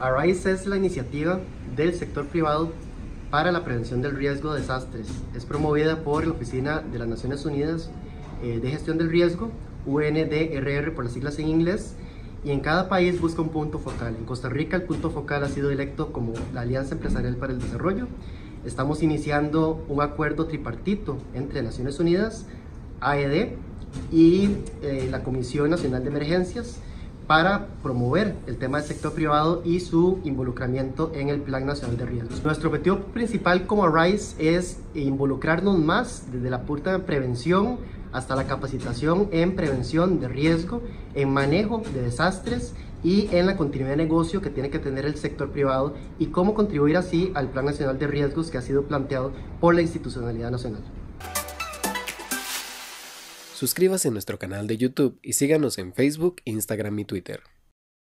ARISE es la iniciativa del sector privado para la prevención del riesgo de desastres. Es promovida por la Oficina de las Naciones Unidas eh, de Gestión del Riesgo, UNDRR por las siglas en inglés, y en cada país busca un punto focal. En Costa Rica el punto focal ha sido electo como la Alianza Empresarial para el Desarrollo. Estamos iniciando un acuerdo tripartito entre Naciones Unidas, AED y eh, la Comisión Nacional de Emergencias para promover el tema del sector privado y su involucramiento en el Plan Nacional de Riesgos. Nuestro objetivo principal como RISE es involucrarnos más desde la puerta de prevención hasta la capacitación en prevención de riesgo, en manejo de desastres y en la continuidad de negocio que tiene que tener el sector privado y cómo contribuir así al Plan Nacional de Riesgos que ha sido planteado por la institucionalidad nacional. Suscríbase a nuestro canal de YouTube y síganos en Facebook, Instagram y Twitter.